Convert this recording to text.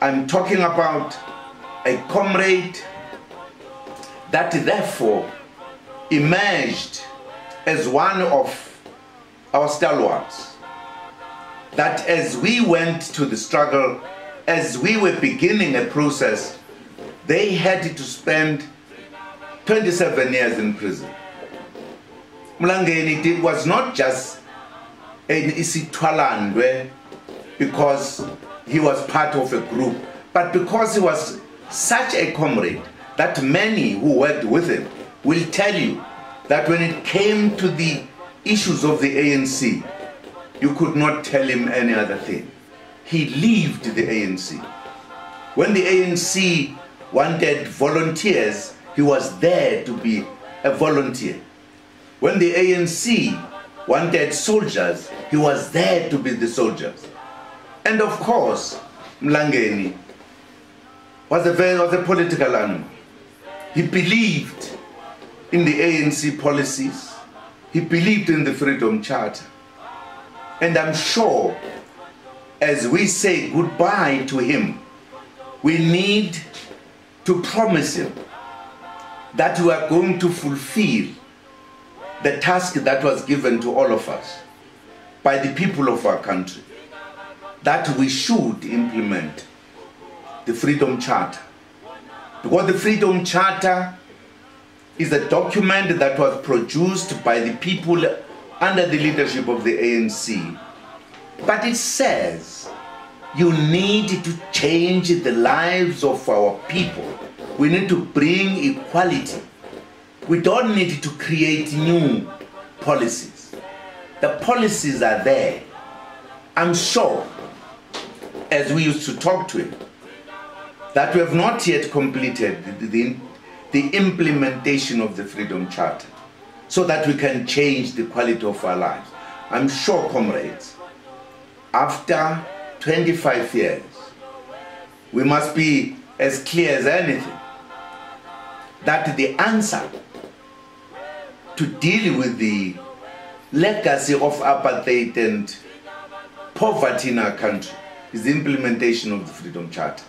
I'm talking about a comrade that therefore emerged as one of our stalwarts. That as we went to the struggle, as we were beginning a process, they had to spend 27 years in prison. Mlangeni it was not just an isithwalandwe because he was part of a group, but because he was such a comrade that many who worked with him will tell you that when it came to the issues of the ANC, you could not tell him any other thing. He lived the ANC. When the ANC wanted volunteers, he was there to be a volunteer. When the ANC wanted soldiers, he was there to be the soldiers. And of course, Mlangeni was a, very, was a political animal. He believed in the ANC policies. He believed in the Freedom Charter. And I'm sure as we say goodbye to him, we need to promise him that we are going to fulfill the task that was given to all of us by the people of our country that we should implement the Freedom Charter. Because the Freedom Charter is a document that was produced by the people under the leadership of the ANC. But it says you need to change the lives of our people. We need to bring equality. We don't need to create new policies. The policies are there. I'm sure, as we used to talk to him, that we have not yet completed the, the, the implementation of the Freedom Charter so that we can change the quality of our lives. I'm sure, comrades, after 25 years, we must be as clear as anything that the answer to deal with the legacy of apartheid and poverty in our country is the implementation of the Freedom Charter.